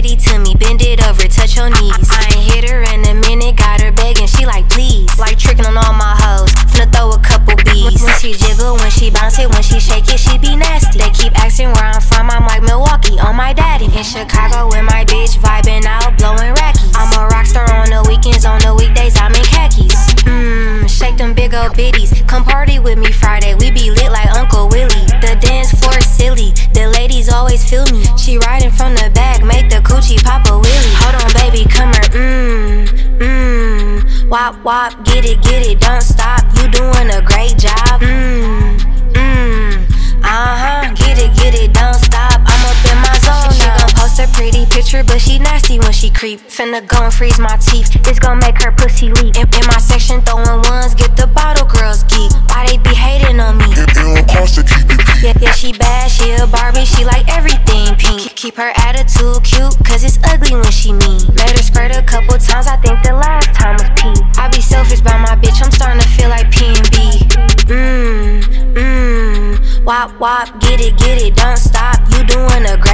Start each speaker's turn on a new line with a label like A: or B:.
A: to me, bend it over, touch your knees. I ain't hit her in a minute, got her begging, she like please. Like tricking on all my hoes, finna throw a couple bees. When she jiggle, when she bounce it, when she shake it, she be nasty. They keep asking where I'm from, I'm like Milwaukee, on my daddy. In Chicago with my bitch, vibing out, blowing rackies. I'm a rock star on the weekends, on the weekdays, I'm in khakis. Mmm, shake them big old bitties, come party with me Friday, we be Wop, wop, get it, get it, don't stop. You doing a great job. Mmm, mmm. Uh huh, get it, get it, don't stop. I'm up in my zone. She gon' post a pretty picture, but she nasty when she creep. Finna go and freeze my teeth. It's gon' make her pussy leak. In, in my section, throwing ones, get the bottle girls geek. Why they be hating on me? It, it don't cost
B: to keep
A: it. Yeah, yeah, she bad, she a Barbie, she like everything pink. Keep- her attitude cute, cause it's ugly when she mean. Made her skirt a couple times, I think Wop, wop, get it, get it, don't stop. You doing a great